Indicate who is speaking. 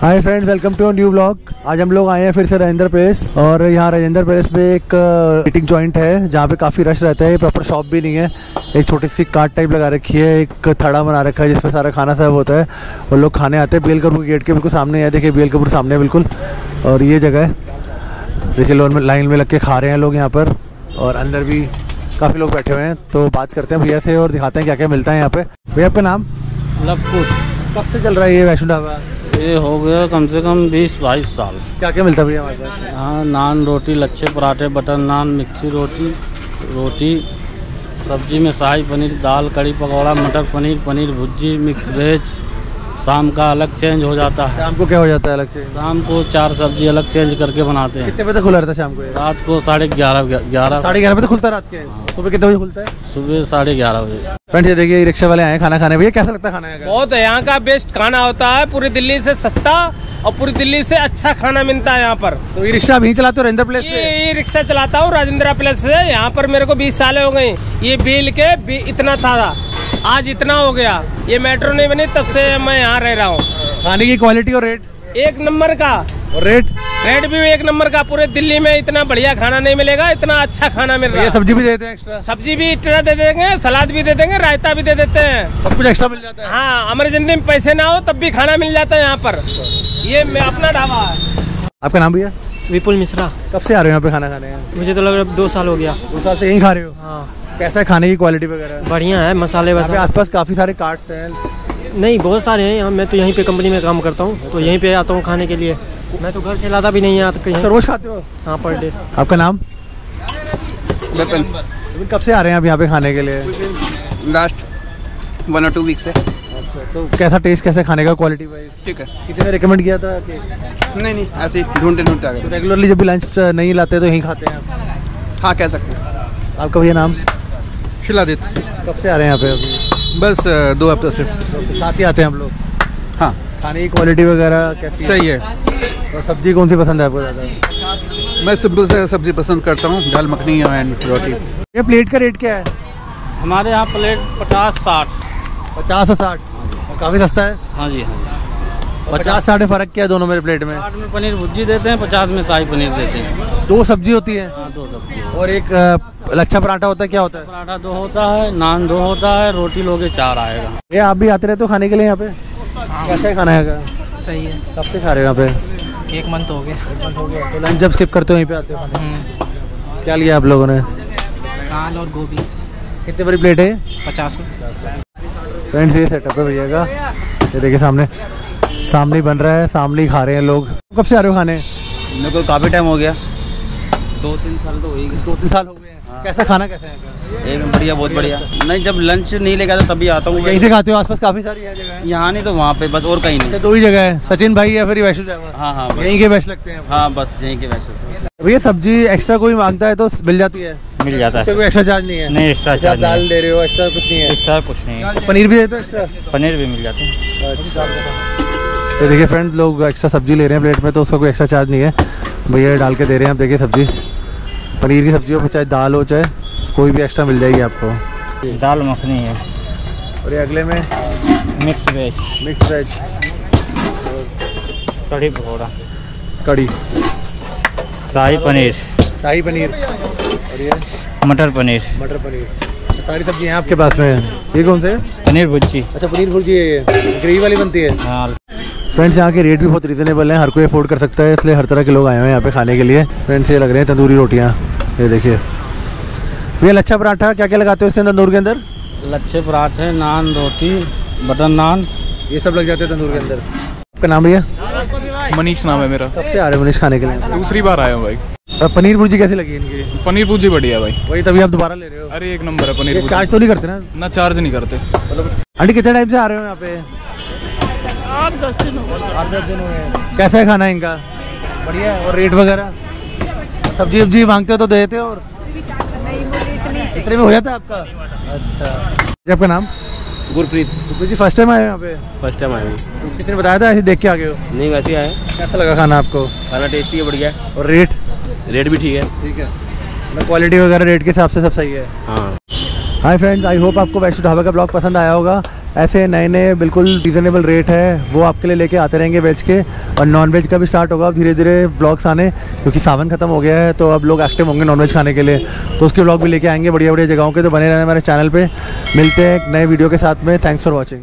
Speaker 1: Hi friends welcome to new blog आज हम लोग आए हैं फिर से राजेंद्र पैलेस और यहाँ राजेंद्र पैलेस में एक मीटिंग जॉइंट है जहाँ पे काफ़ी रश रहता है। प्रॉपर शॉप भी नहीं है। एक छोटी सी कार्ट टाइप लगा रखी है एक थड़ा बना रखा है जिसमें सारा खाना सब होता है। और लोग खाने आते हैं बेल कपूर गेट के बिल्कुल सामने है देखिए बेल कपूर सामने बिल्कुल। और ये जगह है। देखिए लोन में लाइन में लग के खा रहे हैं लोग यहाँ पर। और अंदर भी काफ़ी लोग बैठे हुए हैं। तो बात करते हैं भैया से और दिखाते हैं क्या क्या मिलता है यहाँ पे। भैया आपका नाम?
Speaker 2: लवकुश।
Speaker 1: कब से चल रहा है ये वैष्णो ढाबा?
Speaker 2: ये हो गया कम से कम बीस बाईस साल।
Speaker 1: क्या क्या मिलता है भैया हमारे पास?
Speaker 2: हाँ नान रोटी लच्छे पराठे बटर नान मिक्सी रोटी रोटी सब्ज़ी में शाही पनीर दाल कड़ी पकौड़ा मटर पनीर पनीर भुजी मिक्स वेज। शाम का अलग चेंज हो जाता है।
Speaker 1: शाम को क्या हो जाता है अलग से?
Speaker 2: शाम को चार सब्ज़ी अलग चेंज करके बनाते हैं।
Speaker 1: कितने बजे तक खुला रहता है शाम को
Speaker 2: रात को साढ़े ग्यारह ग्यारह
Speaker 1: साढ़े ग्यारह बजे तक खुलता है रात के? सुबह कितने बजे खुलता है?
Speaker 2: सुबह साढ़े ग्यारह बजे।
Speaker 1: फ्रेंड्स ये देखिए रिक्शा वाले आए खाना खाने। भैया कैसा लगता है खाना यहाँ का?
Speaker 3: बहुत है यहाँ का बेस्ट खाना होता है पूरी दिल्ली से सस्ता और पूरी दिल्ली से अच्छा खाना मिलता है यहाँ पर।
Speaker 1: तो ये रिक्शा अभी चलाते हो रेंद्र प्लेस
Speaker 3: ये, ये रिक्शा चलाता हूँ राजेंद्र प्लेस से। यहाँ पर मेरे को 20 साल हो गए ये बिल के बी, इतना था आज इतना हो गया। ये मेट्रो नहीं बनी तब से मैं यहाँ रह रहा हूँ।
Speaker 1: खाने की क्वालिटी और रेट
Speaker 3: एक नंबर का।
Speaker 1: और रेट
Speaker 3: रेट भी एक नंबर का। पूरे दिल्ली में इतना बढ़िया खाना नहीं मिलेगा इतना अच्छा खाना मिल रहा। है
Speaker 1: सब्ज़ी भी देते हैं एक्स्ट्रा
Speaker 3: सब्ज़ी भी एक्स्ट्रा दे देंगे सलाद भी दे देंगे रायता भी दे देते हैं।
Speaker 1: सब कुछ एक्स्ट्रा मिल जाता है।
Speaker 3: हाँ इमरजेंसी में पैसे ना हो तब भी खाना मिल जाता है यहाँ पर। ये मैं अपना ढाबा है।
Speaker 1: आपका नाम भैया?
Speaker 4: विपुल मिश्रा।
Speaker 1: कब से आ रहे हो यहाँ पे खाना खाने?
Speaker 4: मुझे तो लग रहा है दो साल हो गया।
Speaker 1: दो साल से यहीं खा रहे हो?
Speaker 4: हाँ।
Speaker 1: कैसा है खाने की क्वालिटी वगैरह?
Speaker 4: बढ़िया है मसाले वैसा
Speaker 1: आसपास काफ़ी सारे कार्ड्स हैं।
Speaker 4: नहीं बहुत सारे हैं यहाँ। मैं तो यहीं पे कंपनी में काम करता हूँ तो यहीं पे आता हूँ खाने के लिए। मैं तो घर से लाता भी नहीं आता
Speaker 1: अच्छा
Speaker 4: कहीं
Speaker 1: रोज खाते हो?
Speaker 4: हाँ पर डे
Speaker 1: आपका नाम? कब से आ रहे हैं आप यहाँ पे खाने के लिए?
Speaker 5: लास्ट वन और टू वीक से।
Speaker 1: अच्छा तो कैसा टेस्ट कैसा खाने का क्वालिटी वाइज
Speaker 5: ठीक है।
Speaker 1: किसी ने रिकमेंड किया था कि
Speaker 5: नहीं नहीं ऐसे ही ढूंढते ढूंढते आ गए।
Speaker 1: रेगुलरली जब भी लंच नहीं लाते तो यहीं खाते हैं
Speaker 5: हाँ कह सकते हैं।
Speaker 1: आपका भैया नाम?
Speaker 5: शिलादित
Speaker 1: कब से आ रहे हैं यहाँ पे अभी?
Speaker 5: बस दो हफ़्ते से।
Speaker 1: तो साथ ही आते हैं हम लोग?
Speaker 5: हाँ।
Speaker 1: खाने की क्वालिटी वगैरह कैसी
Speaker 5: सही है।
Speaker 1: और सब्ज़ी कौन सी पसंद है आपको ज़्यादा?
Speaker 5: मैं सिंपल से सब्ज़ी पसंद करता हूँ दाल मखनी एंड रोटी
Speaker 1: ये प्लेट का रेट क्या है?
Speaker 2: हमारे यहाँ प्लेट पचास साठ।
Speaker 1: पचास और साठ। काफ़ी सस्ता है?
Speaker 2: हाँ जी हाँ जी।
Speaker 1: पचास साठ फ़र्क क्या है दोनों मेरे प्लेट में?
Speaker 2: साठ में पनीर भुर्जी देते हैं पचास में शाही पनीर देते हैं।
Speaker 1: दो सब्ज़ी होती है?
Speaker 2: हाँ दो सब्ज़ी
Speaker 1: और एक लच्छा पराठा होता है क्या होता है?
Speaker 2: पराठा दो होता है नान दो होता है रोटी लोगे चार आएगा।
Speaker 1: ये आप भी आते रहते हो खाने के लिए यहाँ पे? कैसा है खाना है
Speaker 6: सही है।
Speaker 1: कब से खा रहे हो यहाँ पे?
Speaker 6: एक मंथ हो गया।
Speaker 1: तो लंच जब स्किप करते हो यहीं पे आते हो क्या लिया आप लोगों ने?
Speaker 6: दाल और गोभी।
Speaker 1: कितने बड़ी प्लेट है
Speaker 6: पचास।
Speaker 1: फ्रेंड्स ये सेटअप है भैया का। ये देखिए सामने। सामने बन रहा है सामने ही खा रहे हैं लोग। कब से आ रहे हो खाने?
Speaker 7: मेरे को काफ़ी टाइम हो गया। दो तीन साल तो हो ही गए।
Speaker 1: दो तीन साल हो गए हैं। कैसा खाना कैसा है? यहाँ का?
Speaker 7: एक बढ़िया बहुत बढ़िया। नहीं जब लंच नहीं लेके आता तभी आता हूँ
Speaker 1: यहीं से खाते हो? आसपास काफ़ी सारी है जगह।
Speaker 7: यहाँ नहीं तो वहाँ पे बस और कहीं नहीं।
Speaker 1: अच्छा दो ही जगह है। सचिन भाई या फिर वैष्णो
Speaker 7: हाँ हाँ
Speaker 1: यहीं के बेस्ट लगते हैं।
Speaker 7: हाँ बस यहीं के वैसे
Speaker 1: भैया सब्ज़ी एक्स्ट्रा कोई माँगता है तो मिल जाती है?
Speaker 2: मिल जाता
Speaker 1: उससे कोई एक्स्ट्रा चार्ज नहीं है?
Speaker 2: नहीं एक्स्ट्रा
Speaker 1: अच्छा, आप दाल दे रहे हो एक्स्ट्रा कुछ नहीं है।
Speaker 2: एक्स्ट्रा कुछ नहीं
Speaker 1: पनीर भी देते हो एक्स्ट्रा
Speaker 2: पनीर भी मिल जाते हैं।
Speaker 1: तो देखिए फ्रेंड लोग एक्स्ट्रा सब्ज़ी ले रहे हैं प्लेट में तो उसका कोई एक्स्ट्रा चार्ज नहीं है। भैया डाल के दे रहे हैं आप देखिए सब्ज़ी। पनीर की सब्ज़ी हो चाहे दाल हो चाहे कोई भी एक्स्ट्रा मिल जाएगी आपको।
Speaker 2: दाल मखनी है।
Speaker 1: और ये अगले में?
Speaker 2: Mix veg
Speaker 1: mix veg
Speaker 2: kadhi pakora.
Speaker 1: Kadhi
Speaker 2: shahi paneer.
Speaker 1: शाही पनीर। और ये?
Speaker 2: मटर पनीर।
Speaker 1: मटर पनीर। सारी सब्ज़ियाँ आपके पास में। ये कौन से?
Speaker 2: पनीर भुर्जी।
Speaker 1: अच्छा पनीर भुर्जी है ये। ग्रेवी वाली बनती है।
Speaker 2: हाँ।
Speaker 1: फ्रेंड्स यहाँ के रेट भी बहुत रीजनेबल हैं। हर कोई अफोर्ड कर सकता है इसलिए हर तरह के लोग आए हुए हैं यहाँ पे खाने के लिए। फ्रेंड्स ये लग रहे हैं तंदूरी रोटियाँ। ये देखिए। भैया लच्छा पराठा क्या क्या लगाते हो इसके तंदूर के अंदर?
Speaker 2: लच्छे पराठे नान रोटी बटर नान।
Speaker 1: ये सब लग जाते हैं तंदूर के अंदर। आपका नाम भैया?
Speaker 8: मनीष नाम है मेरा।
Speaker 1: कब से आ रहे हो मनीष खाने के लिए?
Speaker 8: दूसरी बार आया हूँ भाई।
Speaker 1: पनीर भुर्जी कैसी लगी इनकी?
Speaker 8: पनीर भुर्जी बढ़िया भाई।
Speaker 1: वही तभी आप दोबारा ले रहे हो।
Speaker 8: अरे एक नंबर है पनीर
Speaker 1: चार्ज तो नहीं करते ना?
Speaker 8: ना चार्ज नहीं करते।
Speaker 1: मतलब आंटी कितने टाइम से आ रहे हो यहाँ पे? आठ दस दिन हो गए। कैसा है खाना इनका? बढ़िया है। और रेट वगैरह? सब्ज़ी वब्जी मांगते हो तो देते हो और इतने में हो जाता है आपका? अच्छा। जी, आपका नाम?
Speaker 7: गुरप्रीत।
Speaker 1: गुरप्रीत जी फ़र्स्ट टाइम आए यहाँ पे?
Speaker 7: फ़र्स्ट टाइम आया
Speaker 1: तो किसी ने बताया था ऐसे देख के आ गए हो?
Speaker 7: नहीं वैसे आए।
Speaker 1: कैसा लगा खाना आपको?
Speaker 7: खाना टेस्टी है बढ़िया
Speaker 1: और रेट
Speaker 7: रेट भी ठीक है।
Speaker 1: ठीक है। क्वालिटी वगैरह रेट के हिसाब से सब सही है।
Speaker 7: हाँ।
Speaker 1: हाय फ्रेंड्स आई होप आपको वैष्णो ढाबा का ब्लॉग पसंद आया होगा। ऐसे नए नए बिल्कुल रीज़नेबल रेट है, वो आपके लिए लेके आते रहेंगे वेज के। और नॉन वेज का भी स्टार्ट होगा धीरे धीरे ब्लॉग्स आने, क्योंकि सावन खत्म हो गया है तो अब लोग एक्टिव होंगे नॉन वेज खाने के लिए। तो उसके ब्लॉग भी लेके आएँगे बढ़िया बढ़िया जगहों के तो बने रहने हमारे चैनल पर मिलते हैं एक नए वीडियो के साथ में। Thanks for watching